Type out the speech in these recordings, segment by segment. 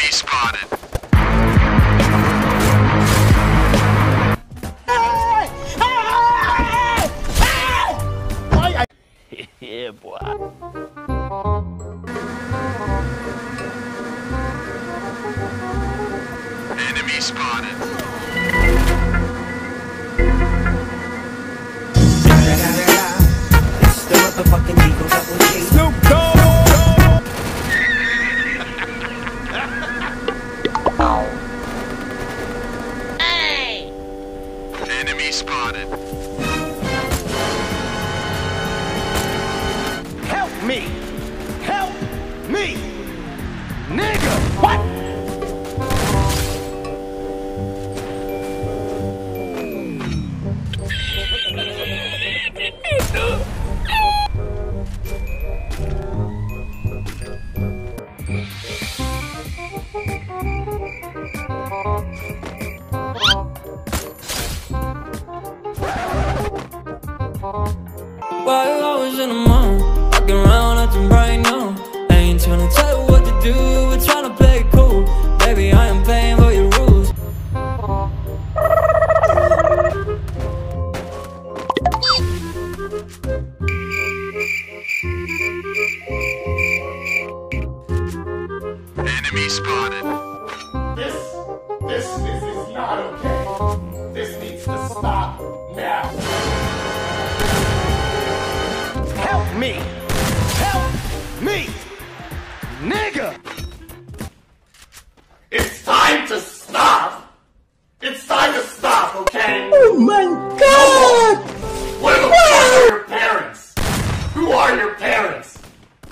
Enemy spotted. yeah, boy. Enemy spotted. Spotted. Five always in the morning, walking around acting right now. I ain't tryna tell you what to do, we're tryna play it cool. Baby, I am playing by your rules. Enemy spotted. This, this, this is not okay. This needs to stop now. me! Help me! Nigga! It's time to stop! It's time to stop, okay? Oh my god! No the fuck are your parents? Who are your parents?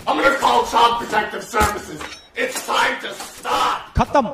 I'm gonna call Child Protective Services. It's time to stop! Cut them!